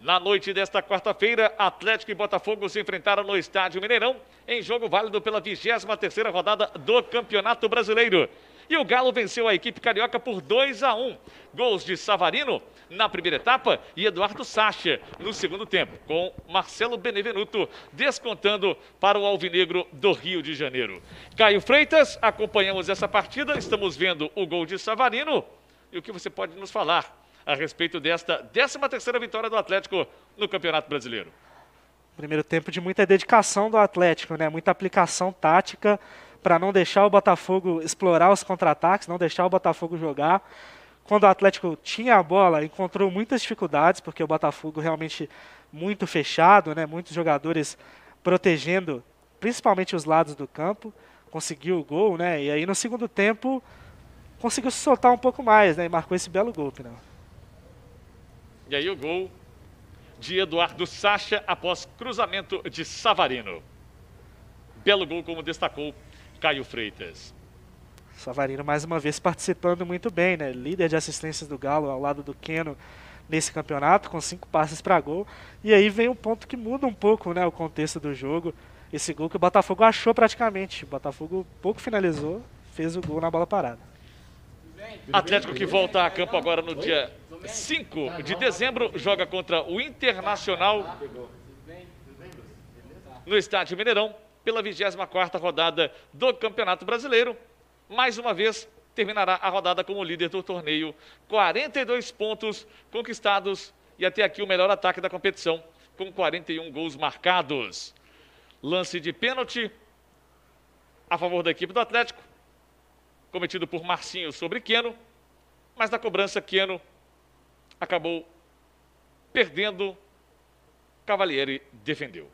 Na noite desta quarta-feira, Atlético e Botafogo se enfrentaram no Estádio Mineirão em jogo válido pela 23ª rodada do Campeonato Brasileiro. E o Galo venceu a equipe carioca por 2 a 1. Gols de Savarino na primeira etapa e Eduardo Sacha no segundo tempo, com Marcelo Benevenuto descontando para o Alvinegro do Rio de Janeiro. Caio Freitas, acompanhamos essa partida, estamos vendo o gol de Savarino. E o que você pode nos falar a respeito desta 13ª vitória do Atlético no Campeonato Brasileiro? Primeiro tempo de muita dedicação do Atlético, né? Muita aplicação tática para não deixar o Botafogo explorar os contra-ataques, não deixar o Botafogo jogar. Quando o Atlético tinha a bola, encontrou muitas dificuldades, porque o Botafogo realmente muito fechado, né? Muitos jogadores protegendo principalmente os lados do campo, conseguiu o gol, né? E aí no segundo tempo conseguiu se soltar um pouco mais, né? E marcou esse belo gol, Pinão. E aí o gol de Eduardo Sacha após cruzamento de Savarino. Belo gol, como destacou Caio Freitas. Savarino mais uma vez participando muito bem, né? Líder de assistências do Galo ao lado do Queno nesse campeonato, com cinco passes para gol. E aí vem um ponto que muda um pouco né, o contexto do jogo. Esse gol que o Botafogo achou praticamente. O Botafogo pouco finalizou, fez o gol na bola parada. Atlético que volta a campo agora no dia 5 de dezembro, joga contra o Internacional no estádio Mineirão pela 24ª rodada do Campeonato Brasileiro. Mais uma vez, terminará a rodada como líder do torneio. 42 pontos conquistados e até aqui o melhor ataque da competição, com 41 gols marcados. Lance de pênalti a favor da equipe do Atlético cometido por Marcinho sobre Queno, mas na cobrança Queno acabou perdendo, Cavalieri defendeu.